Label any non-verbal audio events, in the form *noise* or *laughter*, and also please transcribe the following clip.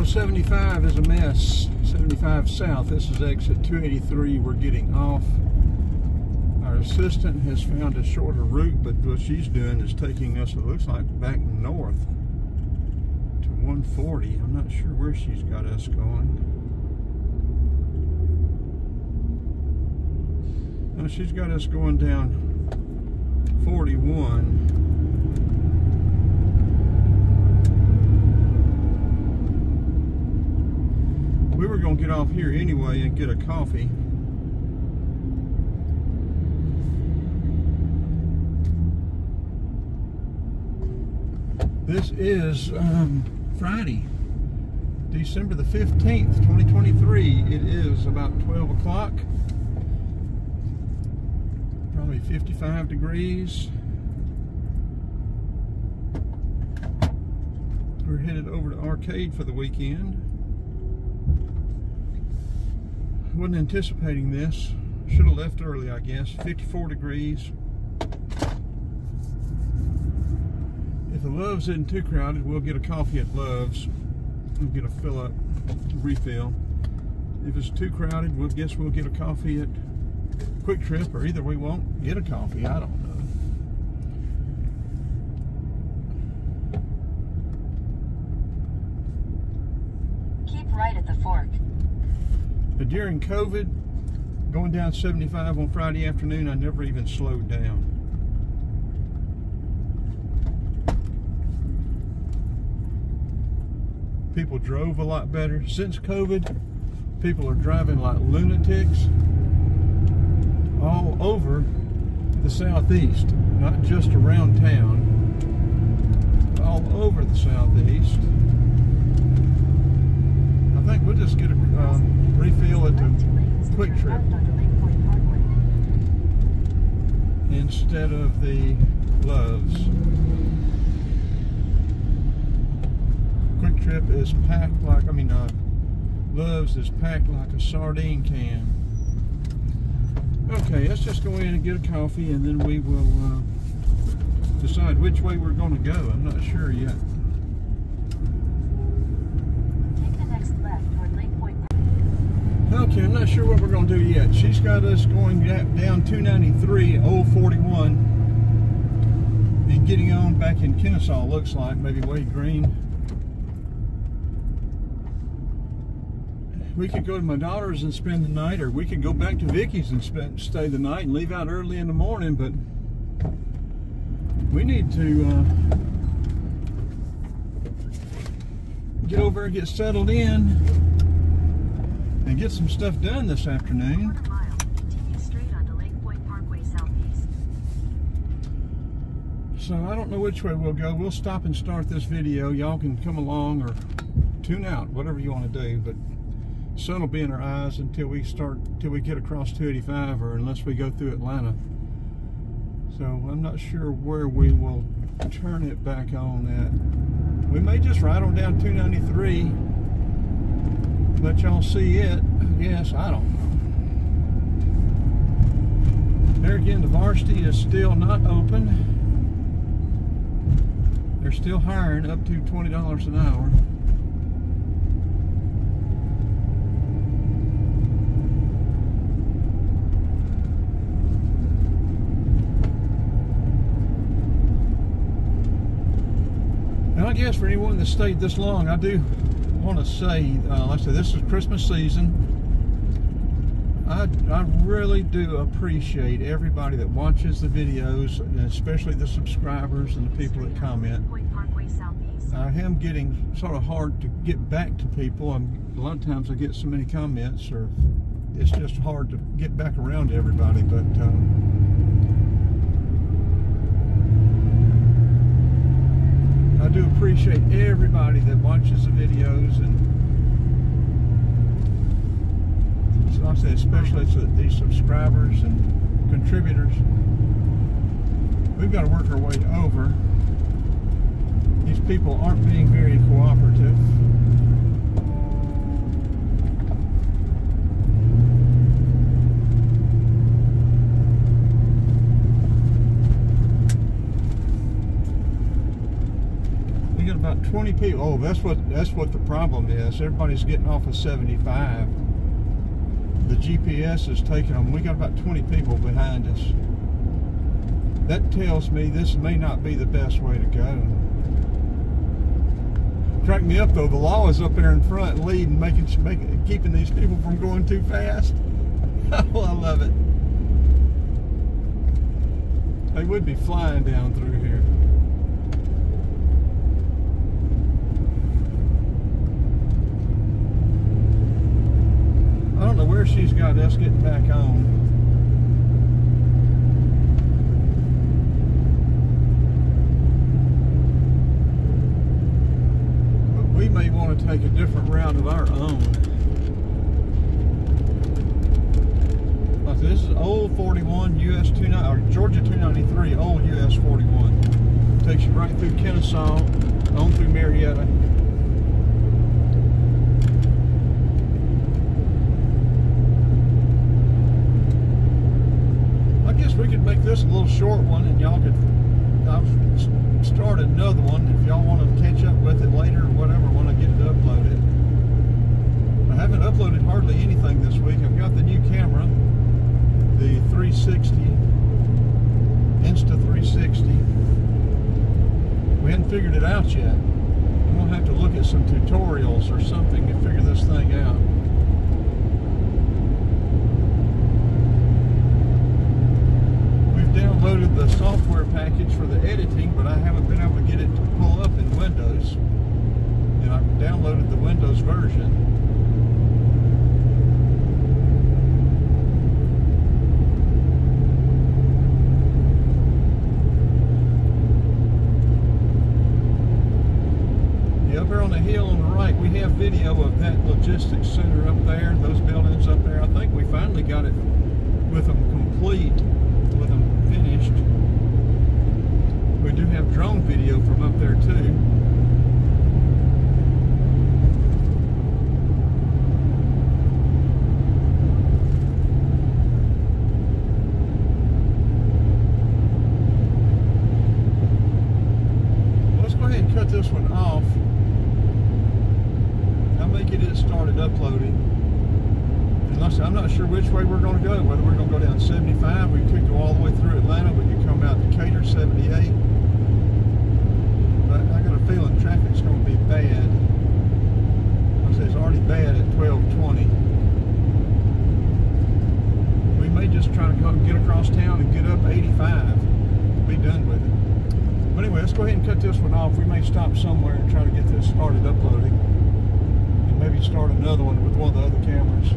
Oh, 75 is a mess. 75 south. This is exit 283. We're getting off. Our assistant has found a shorter route, but what she's doing is taking us, it looks like, back north to 140. I'm not sure where she's got us going. No, she's got us going down 41. We were going to get here anyway and get a coffee. This is um, Friday, December the 15th, 2023. It is about 12 o'clock. Probably 55 degrees. We're headed over to Arcade for the weekend. Wasn't anticipating this. Should have left early, I guess. 54 degrees. If the Love's isn't too crowded, we'll get a coffee at Love's. We'll get a fill up, refill. If it's too crowded, we'll guess we'll get a coffee at QuikTrip, or either we won't get a coffee. I don't know. Keep right at the fork. But during COVID, going down 75 on Friday afternoon, I never even slowed down. People drove a lot better. Since COVID, people are driving like lunatics all over the southeast, not just around town, all over the southeast. I think we'll just get a um, refill at the QuikTrip instead of the gloves. QuikTrip is packed like, I mean, uh, Loves is packed like a sardine can. Okay, let's just go in and get a coffee and then we will uh, decide which way we're going to go. I'm not sure yet. Take the next left Point. Okay, I'm not sure what we're going to do yet. She's got us going down 293, Old 41, and getting on back in Kennesaw, looks like, maybe Wade Green. We could go to my daughter's and spend the night, or we could go back to Vicky's and spend, stay the night and leave out early in the morning, but we need to uh, get over and get settled in and get some stuff done this afternoon. Quarter mile. Continue straight onto Lake Point Parkway Southeast. So I don't know which way we'll go. We'll stop and start this video. Y'all can come along or tune out, whatever you want to do. But sun will be in our eyes until we start, till we get across 285 or unless we go through Atlanta. So I'm not sure where we will turn it back on at. We may just ride on down 293. Let y'all see it. Yes, I don't know. There again, the varsity is still not open. They're still hiring up to $20 an hour. I guess for anyone that stayed this long, I do want to say, uh, like I said, this is Christmas season. I, I really do appreciate everybody that watches the videos, and especially the subscribers and the people that comment. Parkway I am getting sort of hard to get back to people. I'm, a lot of times I get so many comments, or it's just hard to get back around to everybody. But um, I do appreciate everybody that watches the videos, and so I say, especially to these subscribers and contributors. We've got to work our way over these people aren't being very cooperative. We got about about 20 people. Oh, that's what that's what the problem is. Everybody's getting off of 75. The GPS is taking them. We got about 20 people behind us. That tells me this may not be the best way to go. Crack me up though. The law is up there in front, leading, making, making, keeping these people from going too fast. *laughs* oh, I love it. They would be flying down through here. Where she's got us getting back on. But we may want to take a different route of our own. Like this is old 41 US 29 or Georgia 293, old US 41. Takes you right through Kennesaw, on through Marietta. I guess we could make this a little short one and y'all could I've started another one if y'all want to catch up with it later or whatever when I get it uploaded. I haven't uploaded hardly anything this week. I've got the new camera, the 360, Insta 360. We hadn't figured it out yet. I'm gonna have to look at some tutorials or something to figure this thing out. We've downloaded the software package for the editing, but I haven't been able to get it to pull up in Windows. And I've downloaded the Windows version. Yeah, up there on the hill on the right, we have video of that logistics center up there, those buildings up there. I think we finally got it with them complete, with them finished. We do have drone video from up there too. Let's go ahead and cut this one off. I'll make it it started uploading. Said, I'm not sure which way we're going to go. Whether we're going to go down 75, we could go all the way through Atlanta, we could come out Decatur 78. But I got a feeling traffic's going to be bad. I say it's already bad at 1220. We may just try to go get across town and get up 85. Be done with it. But anyway, let's go ahead and cut this one off. We may stop somewhere and try to get this started uploading. And maybe start another one with one of the other cameras.